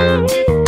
Bye.